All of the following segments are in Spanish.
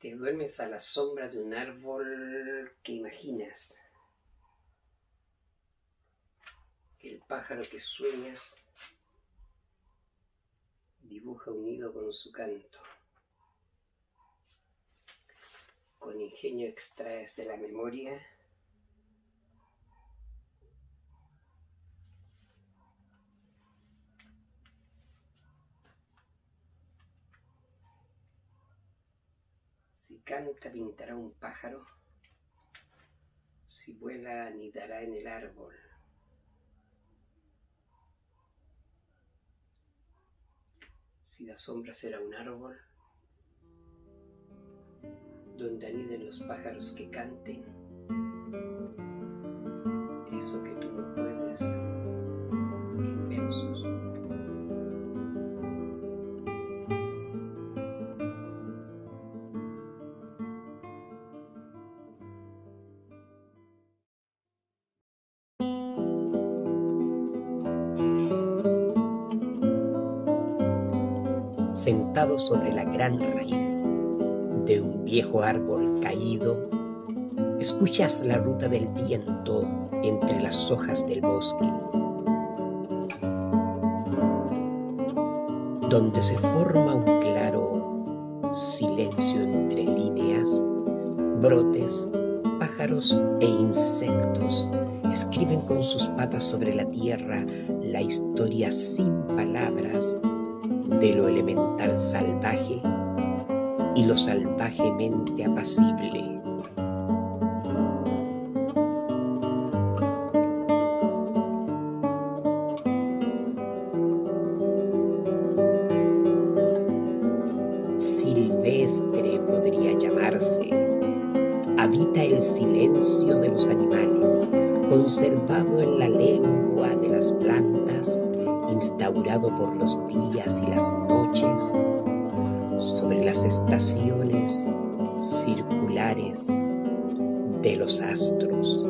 Te duermes a la sombra de un árbol que imaginas. El pájaro que sueñas dibuja un nido con su canto. Con ingenio extraes de la memoria Si canta, pintará un pájaro. Si vuela, anidará en el árbol. Si la sombra será un árbol, donde aniden los pájaros que canten, eso que tú Sentado sobre la gran raíz de un viejo árbol caído, escuchas la ruta del viento entre las hojas del bosque, donde se forma un claro silencio entre líneas, brotes, pájaros e insectos. Escriben con sus patas sobre la tierra la historia sin palabras de lo elemental salvaje y lo salvajemente apacible. Silvestre podría llamarse. Habita el silencio de los animales, conservado en la lengua de las plantas instaurado por los días y las noches, sobre las estaciones circulares de los astros.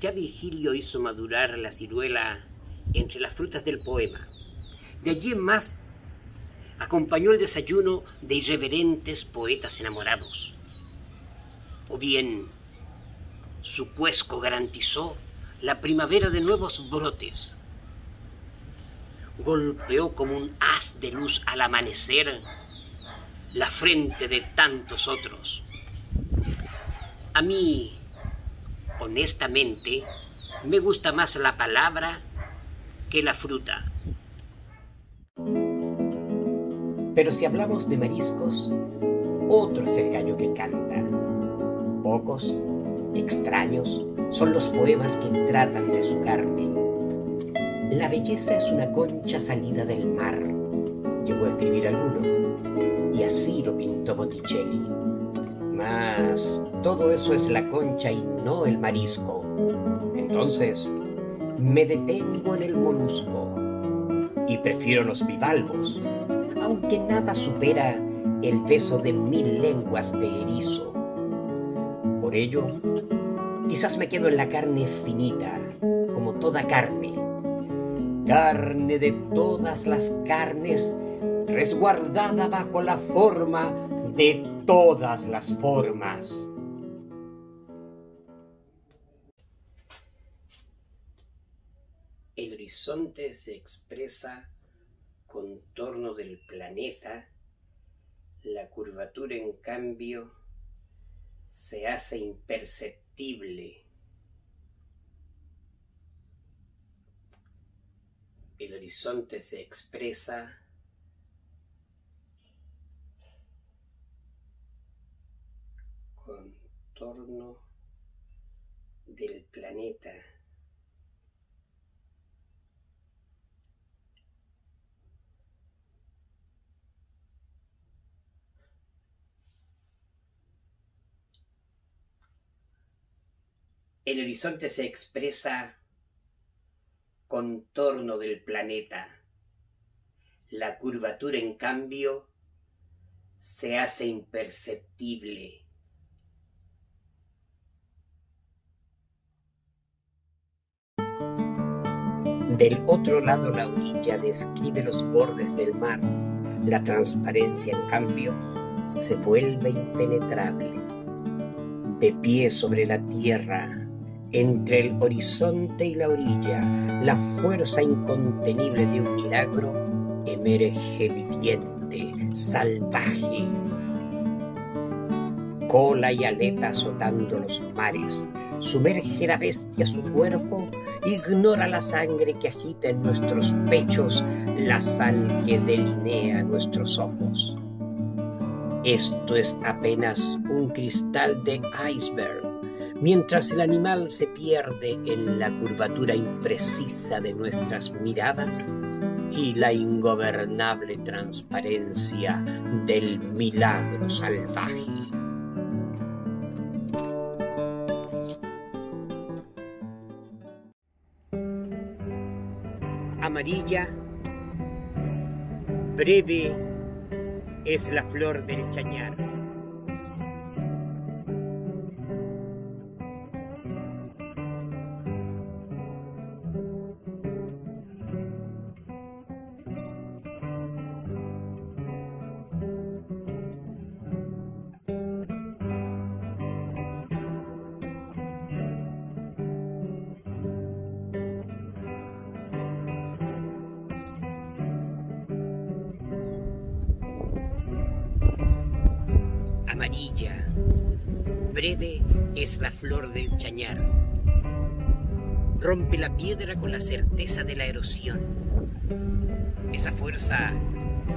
Ya Virgilio hizo madurar la ciruela entre las frutas del poema. De allí más acompañó el desayuno de irreverentes poetas enamorados. O bien, su cuesco garantizó la primavera de nuevos brotes. Golpeó como un haz de luz al amanecer la frente de tantos otros. A mí, honestamente, me gusta más la palabra que la fruta. Pero si hablamos de mariscos, otro es el gallo que canta. Pocos, extraños, son los poemas que tratan de su carne. La belleza es una concha salida del mar, llegó a escribir alguno, y así lo pintó Botticelli. Mas todo eso es la concha y no el marisco. Entonces, me detengo en el molusco y prefiero los bivalvos, aunque nada supera el beso de mil lenguas de erizo. Por ello, quizás me quedo en la carne finita, como toda carne, carne de todas las carnes, resguardada bajo la forma de todas las formas. El horizonte se expresa contorno del planeta, la curvatura en cambio se hace imperceptible. El horizonte se expresa contorno del planeta. El horizonte se expresa contorno del planeta. La curvatura, en cambio, se hace imperceptible. Del otro lado la orilla describe los bordes del mar. La transparencia, en cambio, se vuelve impenetrable. De pie sobre la tierra, entre el horizonte y la orilla, la fuerza incontenible de un milagro emerge viviente, salvaje, cola y aleta azotando los mares. Sumerge la bestia su cuerpo, ignora la sangre que agita en nuestros pechos, la sal que delinea nuestros ojos. Esto es apenas un cristal de iceberg, mientras el animal se pierde en la curvatura imprecisa de nuestras miradas y la ingobernable transparencia del milagro salvaje. amarilla, breve es la flor del chañar. Amarilla. Breve es la flor del chañar. Rompe la piedra con la certeza de la erosión. Esa fuerza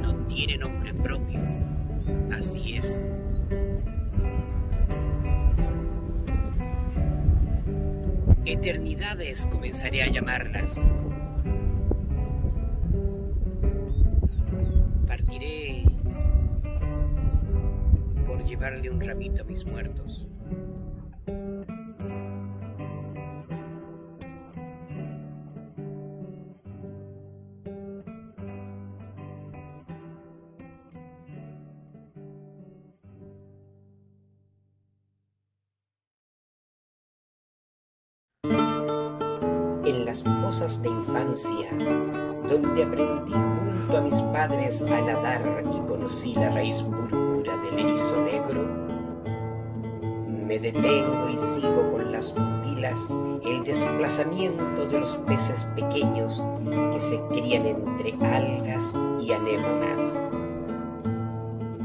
no tiene nombre propio. Así es. Eternidades comenzaré a llamarlas. Un ramito a mis muertos. De infancia, donde aprendí junto a mis padres a nadar y conocí la raíz pura del erizo negro, me detengo y sigo con las pupilas el desplazamiento de los peces pequeños que se crían entre algas y anémonas.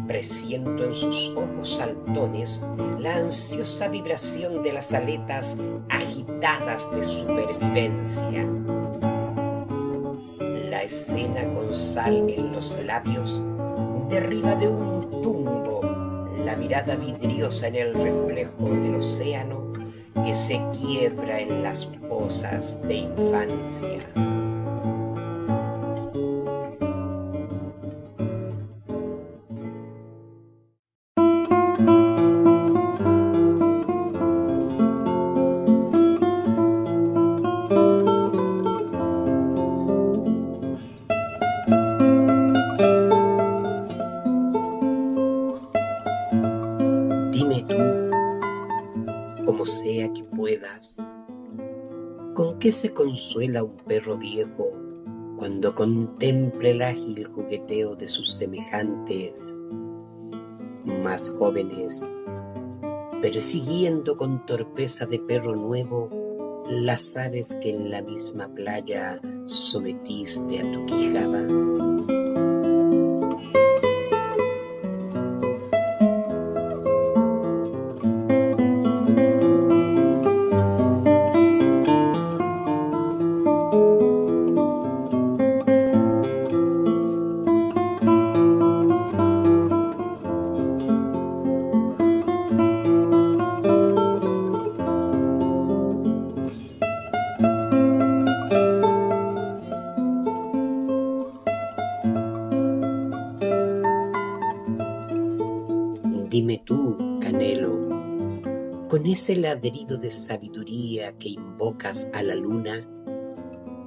Presiento en sus ojos saltones la ansiosa vibración de las aletas agitadas de supervivencia. La escena con sal en los labios derriba de un tumbo la mirada vidriosa en el reflejo del océano que se quiebra en las pozas de infancia. Qué se consuela un perro viejo cuando contempla el ágil jugueteo de sus semejantes más jóvenes, persiguiendo con torpeza de perro nuevo las aves que en la misma playa sometiste a tu quijada? Dime tú, Canelo, con ese ladrido de sabiduría que invocas a la luna,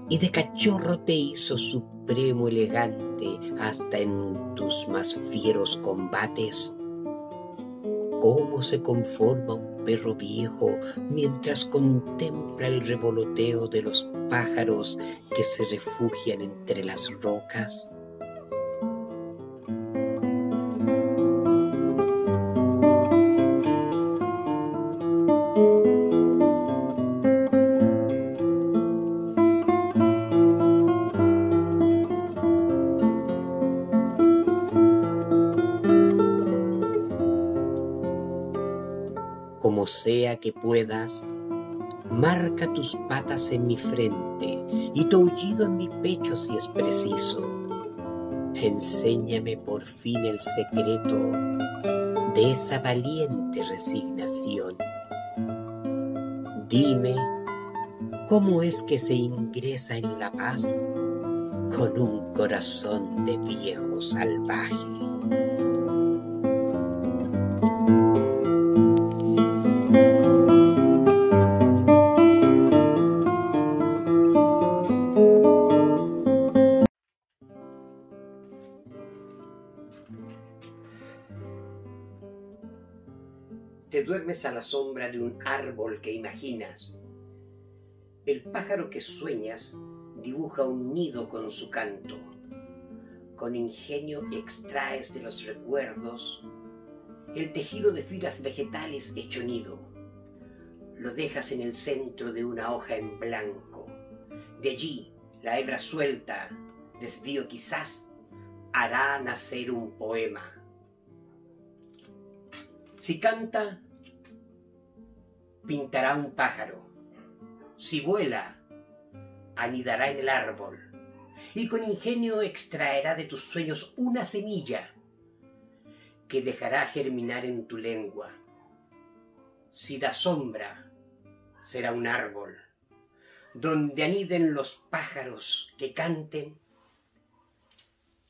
y de cachorro te hizo supremo elegante hasta en tus más fieros combates, ¿cómo se conforma un perro viejo mientras contempla el revoloteo de los pájaros que se refugian entre las rocas? Sea que puedas, marca tus patas en mi frente y tu aullido en mi pecho si es preciso. Enséñame por fin el secreto de esa valiente resignación. Dime cómo es que se ingresa en la paz con un corazón de viejo salvaje. A la sombra de un árbol que imaginas. El pájaro que sueñas dibuja un nido con su canto. Con ingenio extraes de los recuerdos el tejido de fibras vegetales hecho nido. Lo dejas en el centro de una hoja en blanco. De allí, la hebra suelta, desvío quizás, hará nacer un poema si canta, pintará un pájaro. Si vuela, anidará en el árbol. Y con ingenio extraerá de tus sueños una semilla que dejará germinar en tu lengua. Si da sombra, será un árbol, donde aniden los pájaros que canten.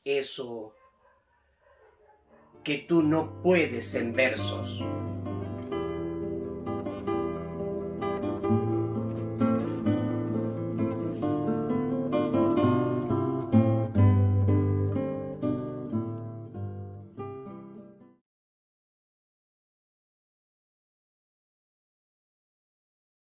Eso que tú no puedes en versos.